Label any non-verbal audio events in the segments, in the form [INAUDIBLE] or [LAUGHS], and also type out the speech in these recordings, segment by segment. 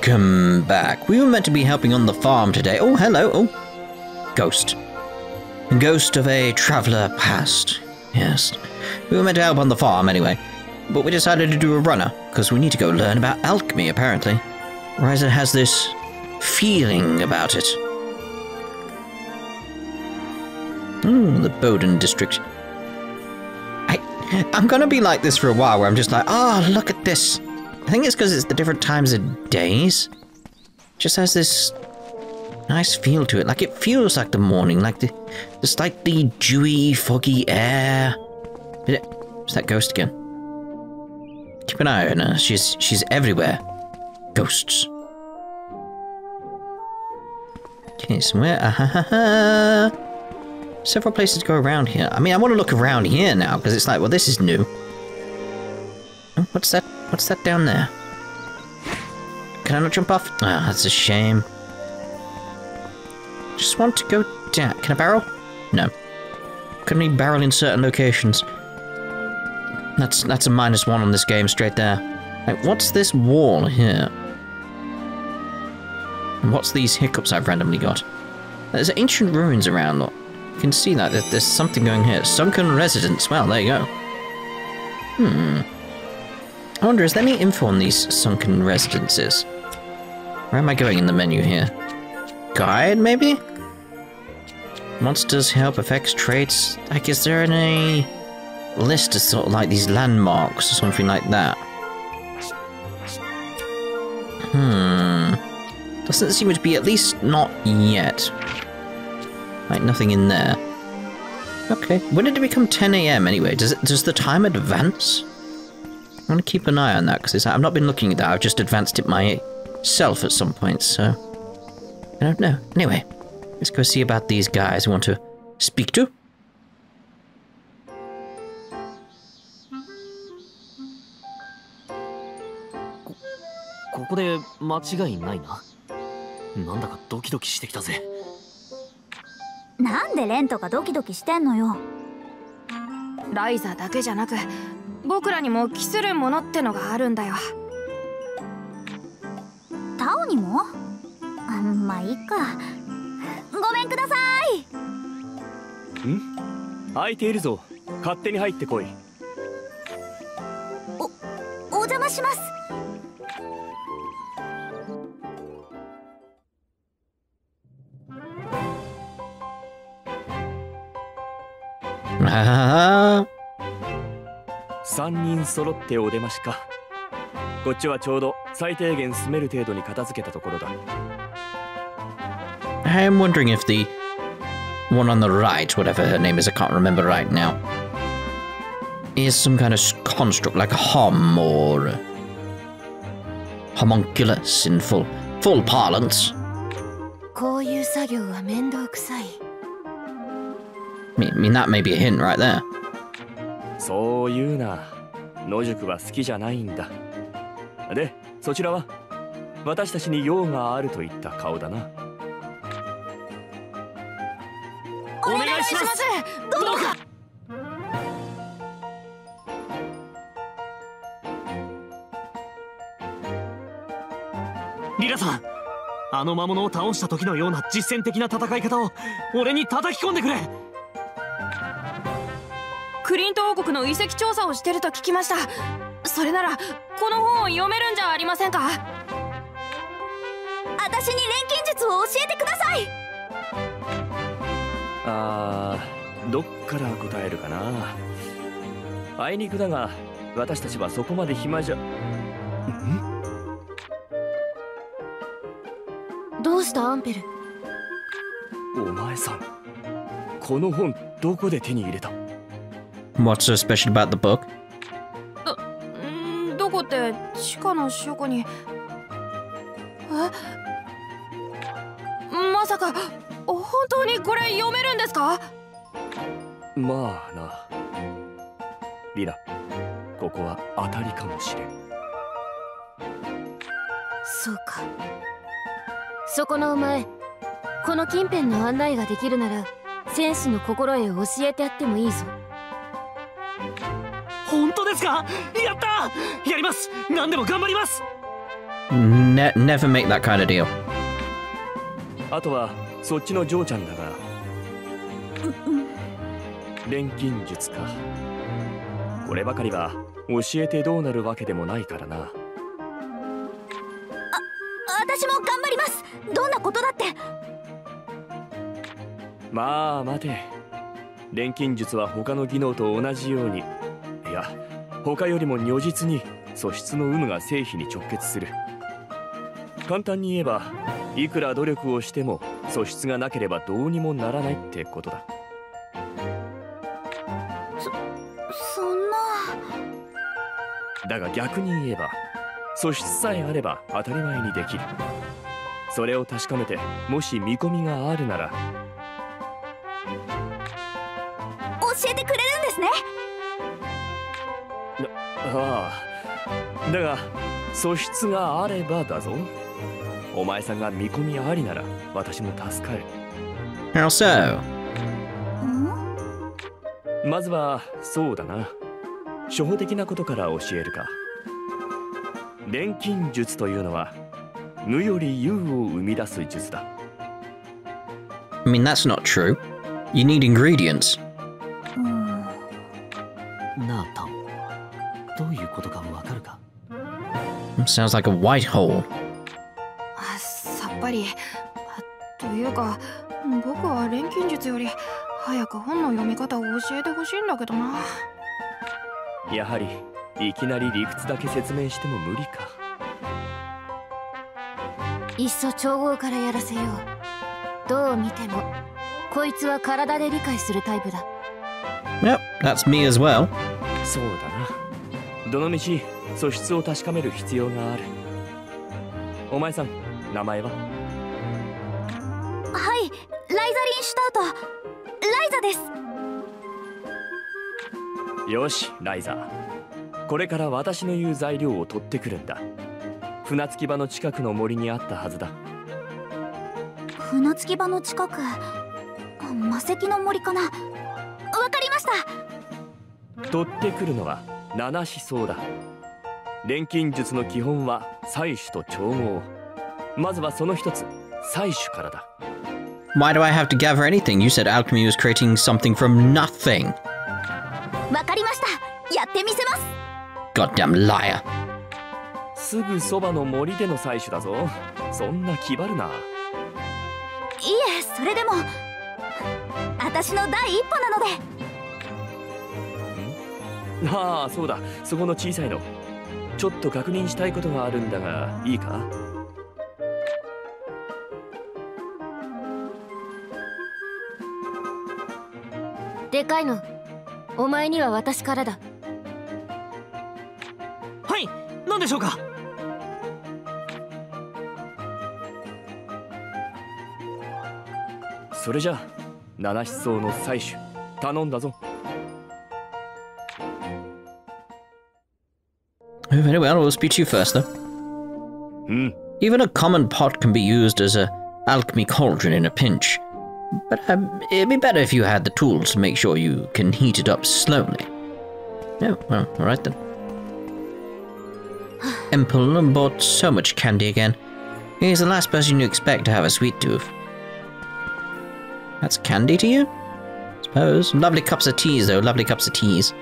Welcome back. We were meant to be helping on the farm today. Oh, hello. Oh, ghost. Ghost of a traveler past. Yes. We were meant to help on the farm anyway. But we decided to do a runner, because we need to go learn about alchemy, apparently. Ryza has this feeling about it. Hmm, the Bowden district. I, I'm gonna be like this for a while, where I'm just like, oh, look at this. I think it's because it's the different times of days. Just has this nice feel to it. Like it feels like the morning, like the, like the dewy, foggy air. It's that ghost again. Keep an eye on her. She's she's everywhere. Ghosts. Okay, somewhere. Uh, [LAUGHS] Several places to go around here. I mean, I want to look around here now because it's like, well, this is new. Oh, what's that? What's that down there? Can I not jump off? Ah, oh, that's a shame. Just want to go down. Can I barrel? No. Can we barrel in certain locations? That's that's a minus one on this game straight there. Like, what's this wall here? And what's these hiccups I've randomly got? There's ancient ruins around. Look. You can see that there's something going here. Sunken residence. Well, there you go. Hmm. I wonder, is there any info on these sunken residences? Where am I going in the menu here? Guide, maybe? Monsters, help, effects, traits. Like, is there any list of sort of like these landmarks or something like that? Hmm. Doesn't seem to be, at least not yet. Like, nothing in there. Okay. When did it become 10 a.m. anyway? Does it, does the time advance? I want to keep an eye on that because I've not been looking at that. I've just advanced it myself at some point, so I don't know. Anyway, let's go see about these guys we want to speak to. ここで間違いないななんだかドキドキしてきたぜなんでレントがドキドキしてんのよライザだけじゃなく 僕らにも期するものってのがあるんだよ。タオにも？あまあいいか。ごめんください。ん？空いているぞ。勝手に入ってこい。おお邪魔します揃ってお出ましかこっちはちょうど最低限住める程度に片付けたところだ I am wondering if the one on the right, whatever her name is, I can't remember right now, is some kind of construct like a hom or homunculus in full full parlance. こういう作業は面倒くさい。I mean, that may be a hint right there. そう言うな。 野宿は好きじゃないんだ。で、そちらは？私たちに用があるといった顔だな。お願いします。どうか。リラさんあの魔物を倒した時のような実践的な戦い方を俺に叩き込んでくれクリント王国の遺跡調査をしてると聞きました。それならこの本を読めるんじゃありませんか？私に錬金術を教えてください。あーどっから答えるかな？あいにくだが私たちはそこまで暇じゃ。どうしたアンペル？お前さんこの本どこで手に入れた？What's so special about the book? ど、どこって地下の書庫に。え？まさか、本当にこれ読めるんですか？まあな。リラ、ここは当たりかもしれん。そうか。そこのお前、この近辺の案内ができるなら、戦士の心得を教えてやってもいいぞ。本当ですか？やった！やります！何でも頑張ります！Ne- never make that kind of deal. あとはそっちのジョーちゃんだが錬金術か。こればかりは教えてどうなるわけでもないからな。私も頑張ります！どんなことだって？まあ待て錬金術は他の技能と同じようにいや他よりも如実に素質の有無が成否に直結する。簡単に言えばいくら努力をしても素質がなければどうにもならないってことだ。そんな。だが逆に言えば素質さえあれば当たり前にできる。それを確かめてもし見込みがあるならえてくれるんですね。ああ。だが素質があればだぞ。お前さんが見込みありなら私も助かる。How so? ん？まずはそうだな。初歩的なことから教えるか。錬金術というのは無より有を生み出す術だ。I mean, that's not true. You need ingredients. Sounds like a white hole. あさっぱり。あというか僕は錬金術より早く本の読み方を教えてほしいんだけどな。やはりいきなり理屈だけ説明しても無理か。いっそ調合からやらせよう。どう見てもこいつは体で理解するタイプだ。Yep, that's me as well. そうだな。どのみち素質を確かめる必要がある。お前さん名前は？はいライザリンシュタート。ライザです。よしライザー。これから私の言う材料を取ってくるんだ。船着き場の近くの森にあったはずだ。船着き場の近く？あ魔石の森かな？わかりました。取ってくるのは七思想だ錬金術の基本は採取と調合。まずはその一つ採取からだ。Why do I have to gather anything? You said alchemy was creating something from nothing. わかりました。やってみせます。Goddamn liar. すぐそばの森での採取だぞ。そんな気張るな。いえそれでも。私の第一歩なので。ああそうだ。そこの小さいのちょっと確認したいことがあるんだがいいか？でかいの。お前には私からだ。はい何でしょうか？それじゃあ七思想の採取頼んだぞ Very well, we'll speak to you first, though. うん Even a common pot can be used as a alchemy cauldron in a pinch. But um, it'd be better if you had the tools to make sure you can heat it up slowly. Oh, well, alright then. [SIGHS] Empel bought so much candy again. He's the last person you expect to have a sweet tooth. That's candy to you? I suppose. Lovely cups of teas, though. Lovely cups of teas.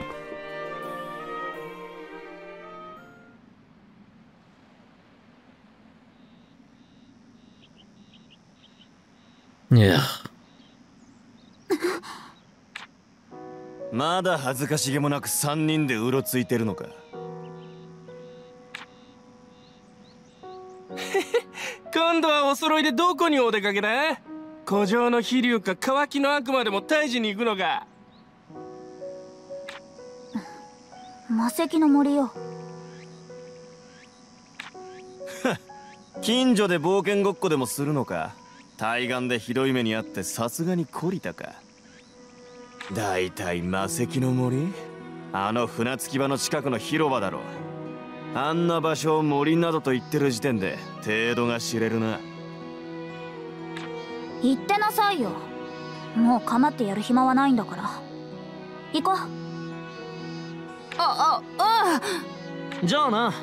Ugh. まだ恥ずかしげもなく3人でうろついてるのか？[LAUGHS] 今度はお揃いでどこにお出かけだ？古城の飛竜か乾きの悪魔でも退治に行くのか？魔石の森よ。[LAUGHS] 近所で冒険ごっこでもするのか？対岸でひどい目にあってさすがに懲りたか。だいたい魔石の森？あの船着き場の近くの広場だろあんな場所を森などと言ってる時点で程度が知れるな。言ってなさいよ。もう構ってやる暇はないんだから。行こう。あああ。じゃあな。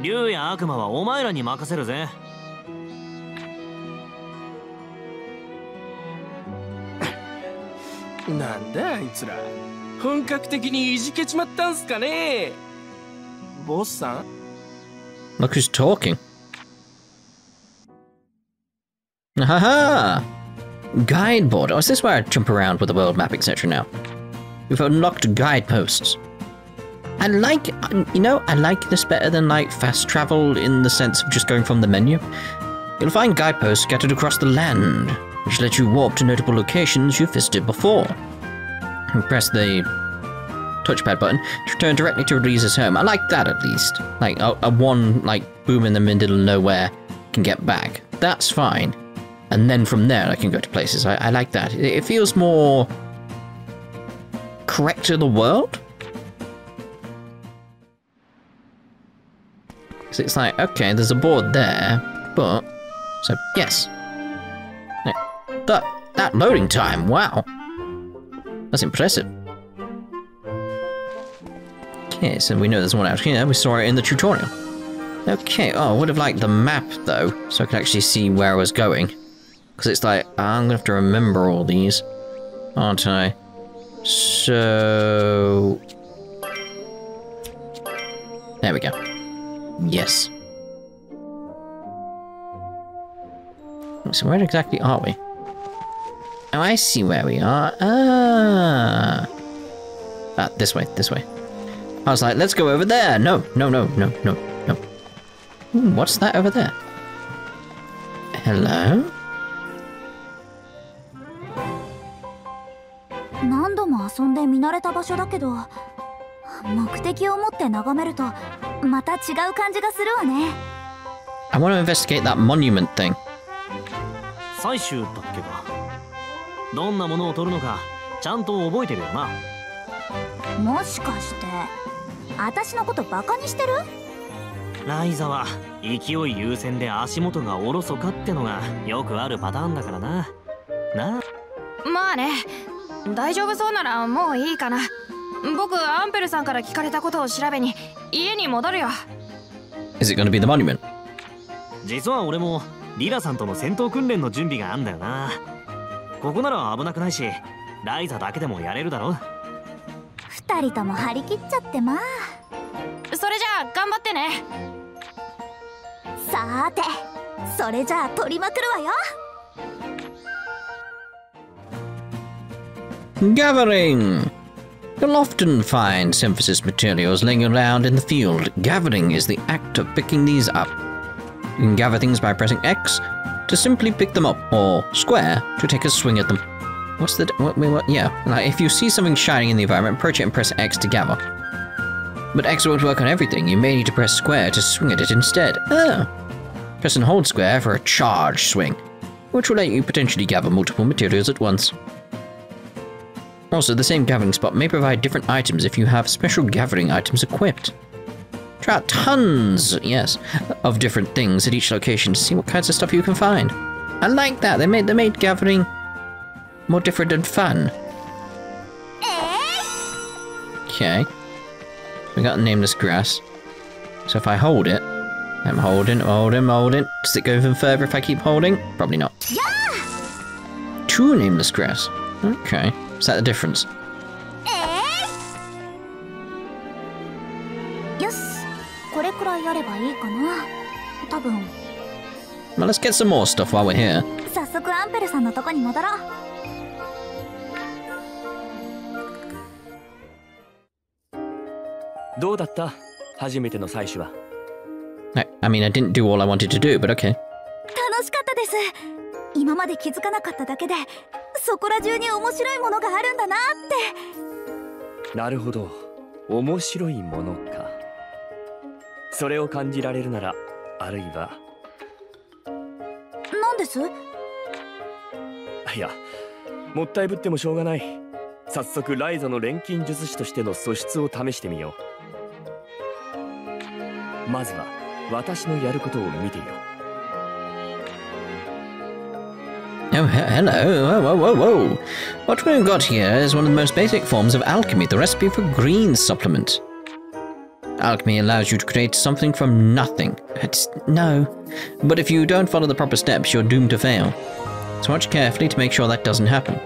竜や悪魔はお前らに任せるぜなんだあいつら本格的にいじけちまったんすかねボスさん Look who's talking. Haha! Guide board. Oh, is this where I jump around with the world map, etc. now? We've unlocked guideposts. I like, you know, I like this better than like fast travel in the sense of just going from the menu. You'll find guideposts scattered across the land, which lets you warp to notable locations you've visited before. And press the touchpad button to return directly to Ryza's home. I like that at least. Like a, a one like boom in the middle of nowhere can get back. That's fine. And then from there I can go to places. I, I like that. It, it feels more correct to the world. So it's like, okay, there's a board there, but so yes. That that loading time, wow. That's impressive. Okay, so we know there's one out here. We saw it in the tutorial. Okay, oh, I would have liked the map, though, so I could actually see where I was going. Because it's like, ah, I'm going to have to remember all these, aren't I? So... There we go. Yes. So where exactly are we? Oh, I see where we are. Ah. Ah, this way, this way. I was like, let's go over there. No, no, no, no, no, no. Hmm, what's that over there? Hello? 何度も遊んで見慣れた場所だけど目的を持って眺めるとまた違う感じがするわね I want to investigate that monument thing. 採集だっけか どんなものを取るのかちゃんと覚えてるよな。もしかして私のことバカにしてる？ライザは勢い優先で足元がおろそかってのがよくあるパターンだからな。な。まあね。大丈夫そうならもういいかな。僕アンペルさんから聞かれたことを調べに家に戻るよ。Is it going to be the monument? 実は俺もリラさんとの戦闘訓練の準備があんだよなここなら危なくないしライザだけでもやれるだろ二人とも張り切っちゃってまあそれじゃあ頑張ってねさーてそれじゃあ取りまくるわよ Gathering! You'll often find synthesis materials laying around in the field. Gathering is the act of picking these up. You can gather things by pressing X to simply pick them up, or square to take a swing at them. What's the... What, what? Yeah, like if you see something shining in the environment, approach it and press X to gather. But X won't work on everything, you may need to press square to swing at it instead. Oh. Press and hold square for a charge swing, which will let you potentially gather multiple materials at once. Also, the same gathering spot may provide different items if you have special gathering items equipped. Try out tons, yes, of different things at each location to see what kinds of stuff you can find. I like that. They made they made gathering more different and fun. Okay. We got nameless grass. So if I hold it, I'm holding, holding, holding. Does it go even further if I keep holding? Probably not. Two nameless grass. Okay. Is that the difference? 多分。Well, let's get some more stuff while we're here. 早速アンペルさんのとこに戻ろう。どうだった？初めての採取は？I, I mean, I didn't do all I wanted to do, but okay. 楽しかったです。今まで気づかなかっただけでそこら中に面白いものがあるんだなって。なるほど。面白いものか。それを感じられるならあるいはなんですいやもったいぶってもしょうがない早速ライザの錬金術師としての素質を試してみようまずは私のやることを見ていろ Oh, he- hello. Whoa, whoa, whoa, whoa. What we've got here is one of the most basic forms of alchemy, the recipe for green supplement. Alchemy allows you to create something from nothing. It's no. But if you don't follow the proper steps, you're doomed to fail. So watch carefully to make sure that doesn't happen.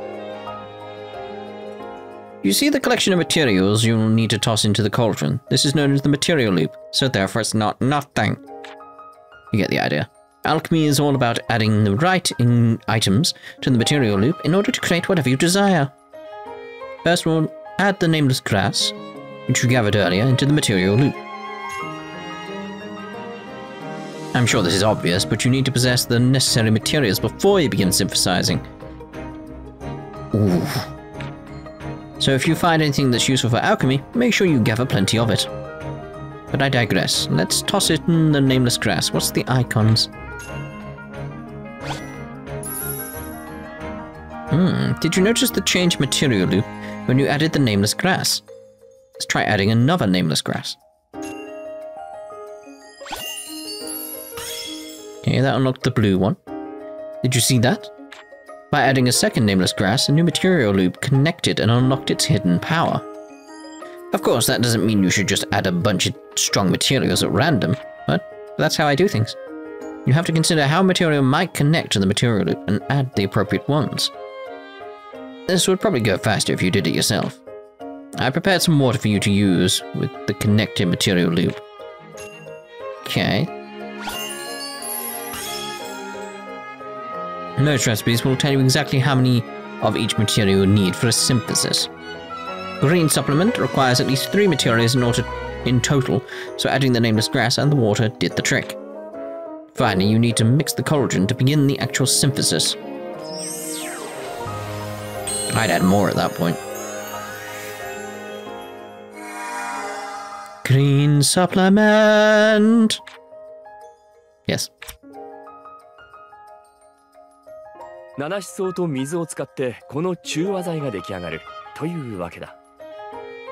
You see the collection of materials you'll need to toss into the cauldron. This is known as the material loop, so therefore it's not nothing. You get the idea. Alchemy is all about adding the right in items to the material loop in order to create whatever you desire. First we'll add the nameless grass, which we gathered earlier, into the material loop. I'm sure this is obvious, but you need to possess the necessary materials before you begin synthesizing. Ooh. So if you find anything that's useful for alchemy, make sure you gather plenty of it. But I digress. Let's toss it in the nameless grass. What's the icons? Hmm, did you notice the change material loop when you added the nameless grass? Let's try adding another nameless grass. Okay, that unlocked the blue one. Did you see that? By adding a second nameless grass, a new material loop connected and unlocked its hidden power. Of course, that doesn't mean you should just add a bunch of strong materials at random, but that's how I do things. You have to consider how material might connect to the material loop and add the appropriate ones. This would probably go faster if you did it yourself. I prepared some water for you to use with the connected material loop. Okay. Most recipes will tell you exactly how many of each material you need for a synthesis. Green supplement requires at least three materials in order in total, so adding the nameless grass and the water did the trick. Finally, you need to mix the cauldron to begin the actual synthesis. I'd add more at that point. Green supplement! Yes. 七思想と水を使ってこの中和剤が出来上がる。というわけだ。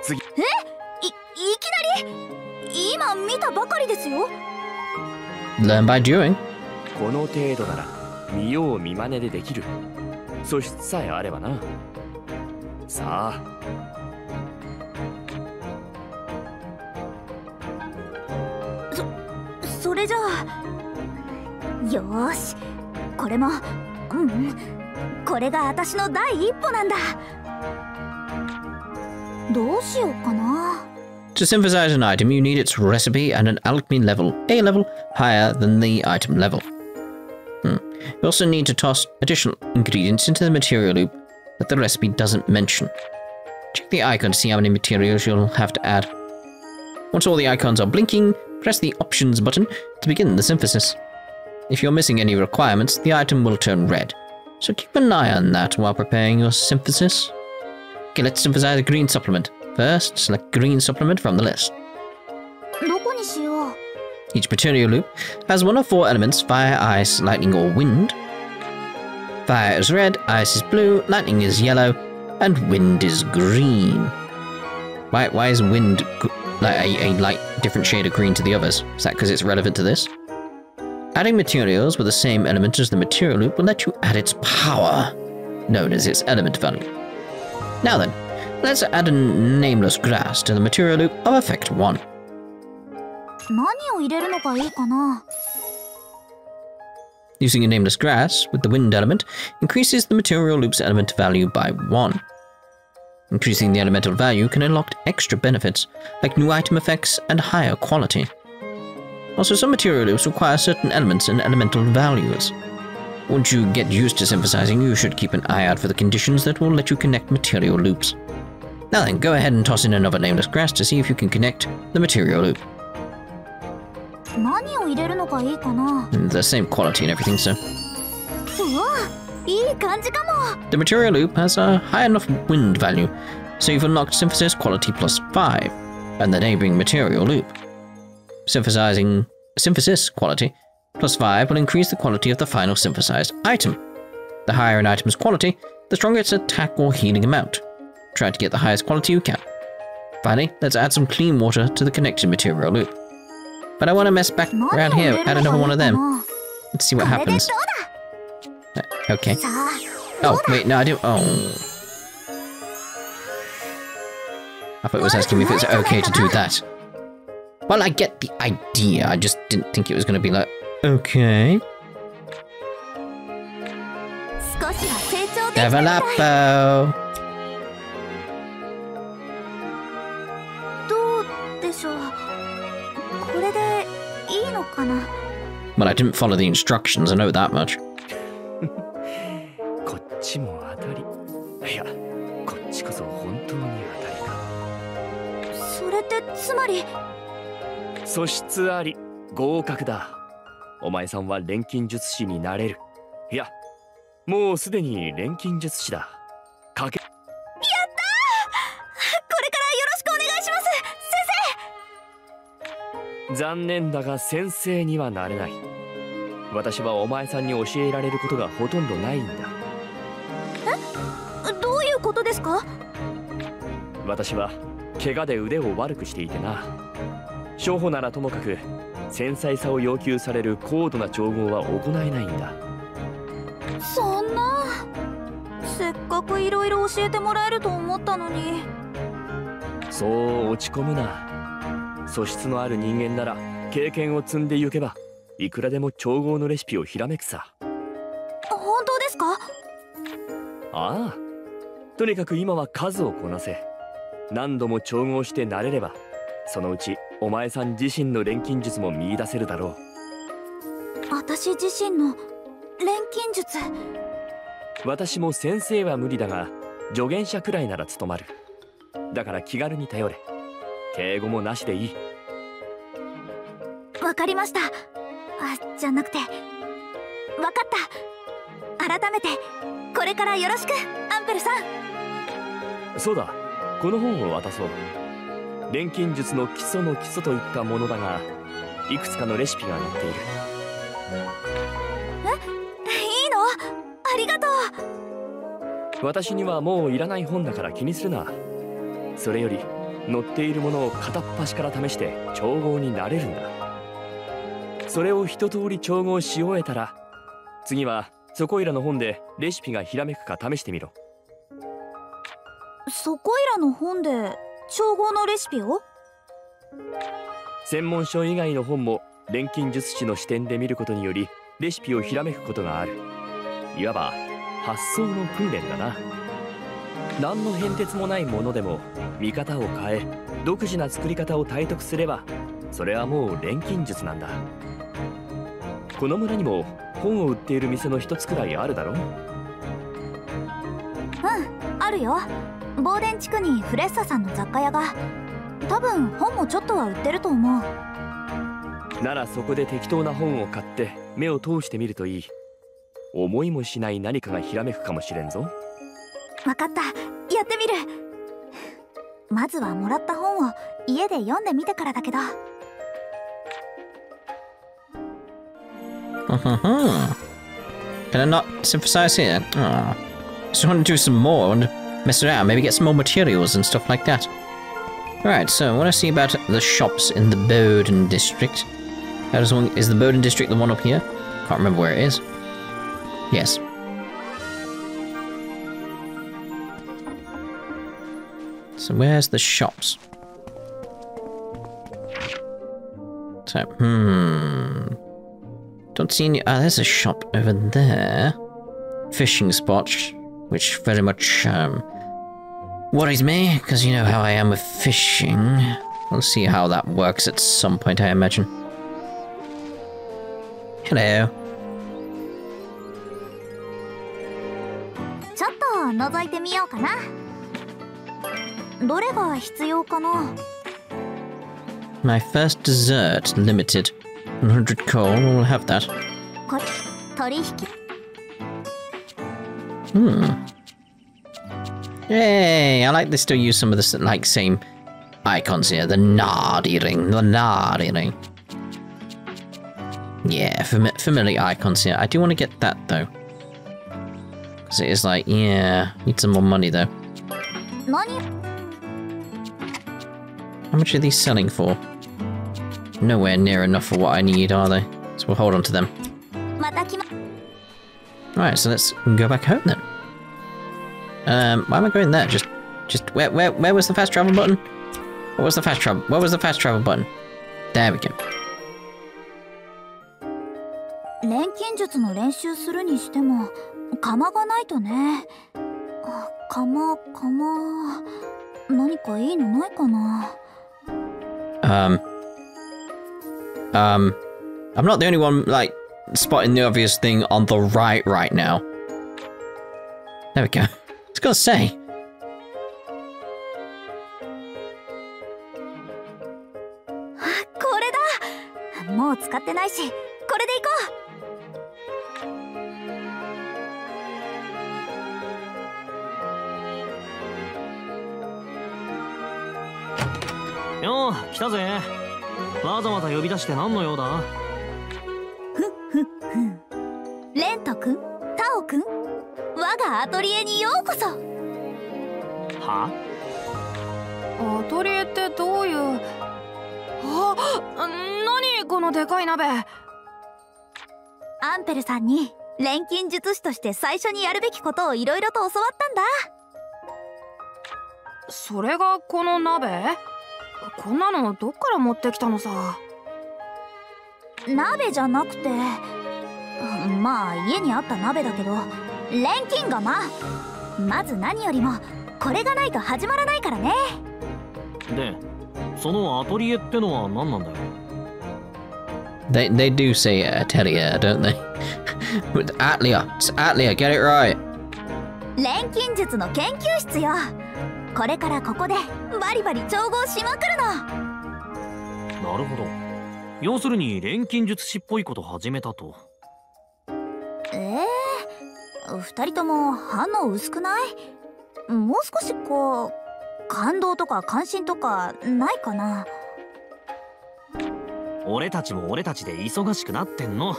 いいきなり？今見たばかりですよ。Learn by doing. この程度なら見よう見まねでできる。素質さえあればな。さあ じゃあよーしこれもうんこれが私の第一歩なんだどうしようかな To synthesize an item, you need its recipe and an alchemy level, A level, higher than the item level. Hmm. You also need to toss additional ingredients into the material loop that the recipe doesn't mention. Check the icon to see how many materials you'll have to add. Once all the icons are blinking, Press the Options button to begin the synthesis. If you're missing any requirements, the item will turn red, so keep an eye on that while preparing your synthesis. Okay, let's synthesize a green supplement. First, select green supplement from the list. Each material loop has one of four elements, fire, ice, lightning, or wind. Fire is red, ice is blue, lightning is yellow, and wind is green. Why, why is wind like a, a light different shade of green to the others. Is that because it's relevant to this? Adding materials with the same element as the material loop will let you add its power, known as its element value. Now then, let's add a nameless grass to the material loop of effect 1. Using a nameless grass with the wind element increases the material loop's element value by 1. Increasing the elemental value can unlock extra benefits, like new item effects and higher quality. Also, some material loops require certain elements and elemental values. Once you get used to synthesizing, you should keep an eye out for the conditions that will let you connect material loops. Now then, go ahead and toss in another nameless grass to see if you can connect the material loop. The same quality and everything, sir. So. The material loop has a high enough wind value, so you've unlocked synthesis quality plus 5, and the neighboring material loop. Synthesizing synthesis quality plus 5 will increase the quality of the final synthesized item. The higher an item's quality, the stronger its attack or healing amount. Try to get the highest quality you can. Finally, let's add some clean water to the connected material loop. But I want to mess back around here, add another one of them. Let's see what happens. Uh, okay. Oh, wait, no, I do- oh. I thought it was asking me if it's okay to do that. Well, I get the idea, I just didn't think it was gonna be like, okay. Level up, Well, I didn't follow the instructions, I know that much. こっちも当たり。いやこっちこそ本当に当たりか。それってつまり？素質あり合格だ。お前さんは錬金術師になれる。いやもうすでに錬金術師だ。かけこれからよろしくお願いします！残念だが先生にはなれない。私はお前さんに教えられることがほとんどないんだ私は怪我で腕を悪くしていてな。初歩ならともかく繊細さを要求される高度な調合は行えないんだ。そんな。せっかくいろいろ教えてもらえると思ったのに。そう落ち込むな。素質のある人間なら経験を積んでゆけばいくらでも調合のレシピをひらめくさ。本当ですか？ああ。とにかく今は数をこなせ何度も調合して慣れればそのうちお前さん自身の錬金術も見出せるだろ私自身の錬金術？う私も先生は無理だが助言者くらいなら務まる。だから気軽に頼れ。敬語もなしでいい。わかりました。あじゃなくて。わかった。改めてこれからよろしくアンペルさん。そうだこの本を渡そう。錬金術の基礎の基礎といったものだがいくつかのレシピが載っている。いいの？ありがとう。私にはもういらない本だから気にするな。それより載っているものを片っ端から試して調合になれるんだ。それを一通り調合し終えたら次はそこいらの本でレシピがひらめくか試してみろそこいらの本で調合のレシピを？専門書以外の本も錬金術師の視点で見ることによりレシピをひらめくことがある。いわば発想の訓練だな。何の変哲もないものでも見方を変え独自な作り方を体得すればそれはもう錬金術なんだ。この村にも本を売っている店の一つくらいあるだろう？んあるよボーデン地区にフレッサさんの雑貨屋が多分本もちょっとは売ってると思うならそこで適当な本を買って目を通してみるといい思いもしない何かがひらめくかもしれんぞわかったやってみるまずはもらった本を家で読んでみてからだけど Uh-huh. Can I not synthesize here? Oh. Just want to do some more. Mess around, maybe get some more materials and stuff like that. Alright, so I want to see about the shops in the Bowden district. How does one is the Bowden district the one up here? Can't remember where it is. Yes. So where's the shops? So, hmm. Don't see any. Ah, there's a shop over there. Fishing spot, which very much um, worries me, because you know how I am with fishing. We'll see how that works at some point, I imagine. Hello. ちょっと覗いてみようかなどれが必要かな My first dessert, limited. 100 coal, we'll have that. これ取引 Hmm. Yay! I like they still use some of the like same icons here. The Nardi ring, the Nardi ring. Yeah, fami- familiar icons here. I do want to get that though, because it is like, yeah, need some more money though. Money? How much are these selling for? Nowhere near enough for what I need, are they? So we'll hold on to them. また来ま Alright, so let's go back home then. Um, why am I going there? Just, just where, where, where was the fast travel button? What was the fast travel? Where was the fast travel button? There we go. 錬金術の練習するにしても釜がないとねあ釜釜何かいいのないかな Um. Um. I'm not the only one, like, spotting the obvious thing on the right right now. There we go. I was gonna say. これだもう使ってないしこれでいこよう来たぜわざわざ呼び出して何の用だト君？タオ君？我がアトリエにようこそ。は？アトリエってどういう？あ何このでかい鍋？アンペルさんに錬金術師として最初にやるべきことをいろいろと教わったんだ。それがこの鍋？こんなのどっから持ってきたのさ？鍋じゃなくてまあ家にあった鍋だけど錬金釜まず何よりもこれがないと始まらないからねでそのアトリエってのは何なんだよ？They they do say atelier, don't they? [LAUGHS] With Atlia. It's Atlia, get it right. 錬金術の研究室よこれからここでバリバリ調合しまくるのなるほど要するに錬金術師っぽいこと始めたと2人とも反応薄くない？もう少しこう感動とか関心とかないかな？俺たちも俺たちで忙しくなってんの。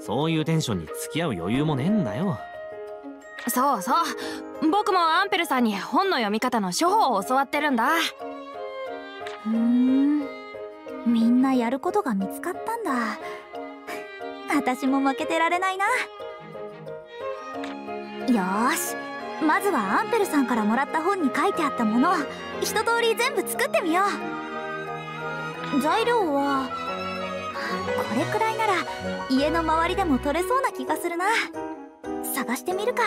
そういうテンションに付き合う余裕もねえんだよ。そうそう。僕もアンペルさんに本の読み方の処方を教わってるんだ。ふん。みんなやることが見つかったんだ。[LAUGHS] 私も負けてられないな。よーしまずはアンペルさんからもらった本に書いてあったものを一通り全部作ってみよう材料はこれくらいなら家の周りでも取れそうな気がするな探してみるか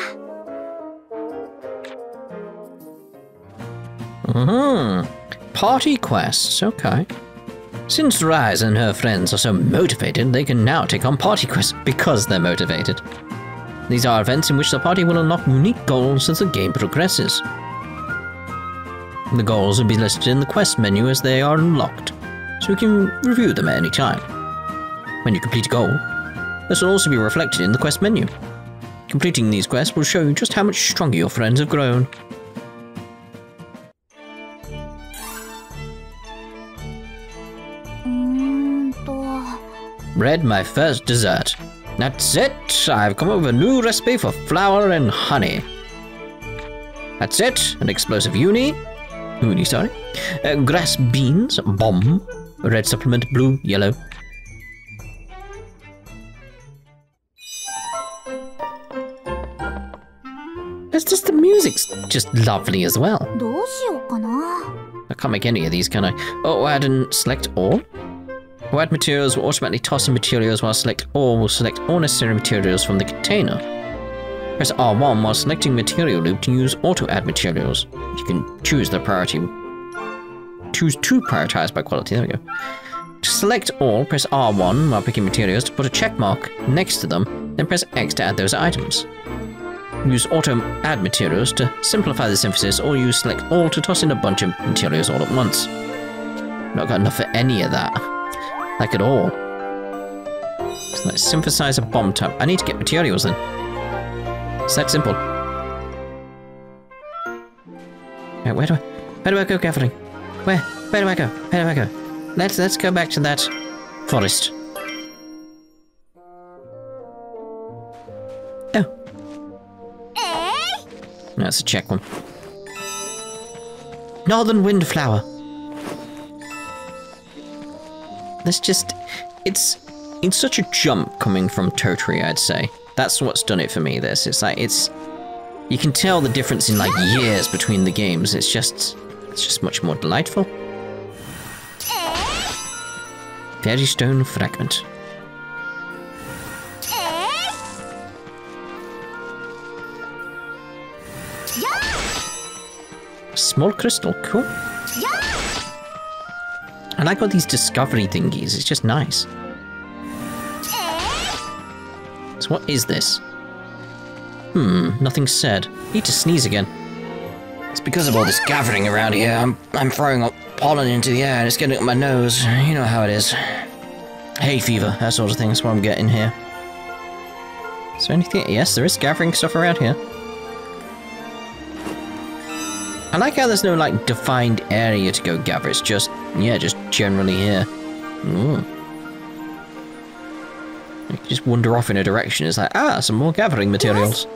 Hmm. Party quests, okay. Since Rise and her friends are so motivated, they can now take on party quests because they're motivated. These are events in which the party will unlock unique goals as the game progresses. The goals will be listed in the quest menu as they are unlocked, so you can review them at any time. When you complete a goal, this will also be reflected in the quest menu. Completing these quests will show you just how much stronger your friends have grown. Mm, Read my first dessert. That's it. I've come up with a new recipe for flour and honey. That's it. An explosive uni. Uni, sorry. Uh, grass beans. Bomb. Red supplement. Blue. Yellow. It's just the music's just lovely as well. I can't make any of these, can I? Oh, I didn't select all? Add materials will automatically toss in materials while select all will select all necessary materials from the container. Press R1 while selecting material loop to use auto add materials. You can choose the priority. Choose to prioritize by quality, there we go. To select all, press R1 while picking materials to put a check mark next to them, then press X to add those items. Use auto add materials to simplify the synthesis, or use select all to toss in a bunch of materials all at once. Not got enough for any of that. Like at all. So let's synthesize a bomb type. I need to get materials then. It's that simple. Right, where do I where do I go gathering? Where? Where do I go? Where do I go? Let's let's go back to that forest. Oh, え That's a check one. Northern Windflower. That's just it's it's such a jump coming from Totori, I'd say. That's what's done it for me, this. It's like it's you can tell the difference in like years between the games. It's just it's just much more delightful. Fairy stone fragment. Small crystal, cool. I like all these discovery thingies, it's just nice. So what is this? Hmm, nothing said. Need to sneeze again. It's because of all this gathering around here. I'm, I'm throwing up pollen into the air and it's getting up my nose. You know how it is. Hay fever, that sort of thing. That's what I'm getting here. Is there anything? Yes, there is gathering stuff around here. I like how there's no, like, defined area to go gather. It's just, yeah, just generally here. Ooh. You just wander off in a direction. It's like, ah, some more gathering materials.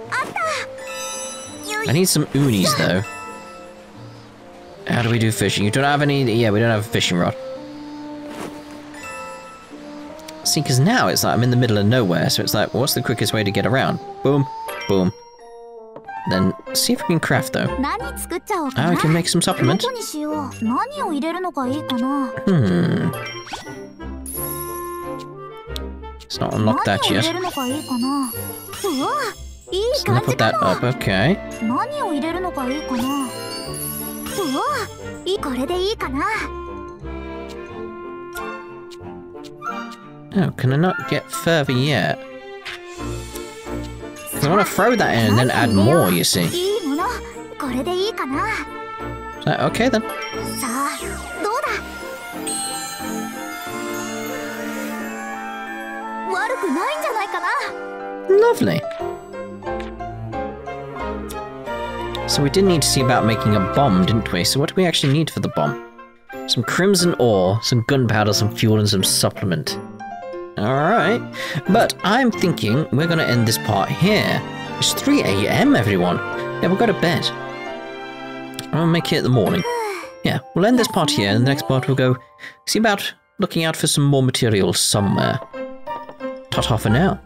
I need some unis, though. How do we do fishing? You don't have any... Yeah, we don't have a fishing rod. See, because now it's like I'm in the middle of nowhere, so it's like, what's the quickest way to get around? Boom, boom. Then see if we can craft though. Ah, we can make some supplements. Hmm. It's not unlocked that yet. So I'm gonna put that up, okay. Oh, can I not get further yet? I want to throw that in and then add more, you see. Is that okay then? Lovely. So we did need to see about making a bomb, didn't we? So what do we actually need for the bomb? Some crimson ore, some gunpowder, some fuel, and some supplement. Alright. But I'm thinking we're to end this part here. It's 3 a.m., everyone. Yeah, we'll go to bed. I'll make it the morning. Yeah, we'll end this part here, and the next part we'll go see about looking out for some more materials somewhere. Ta-ta for now.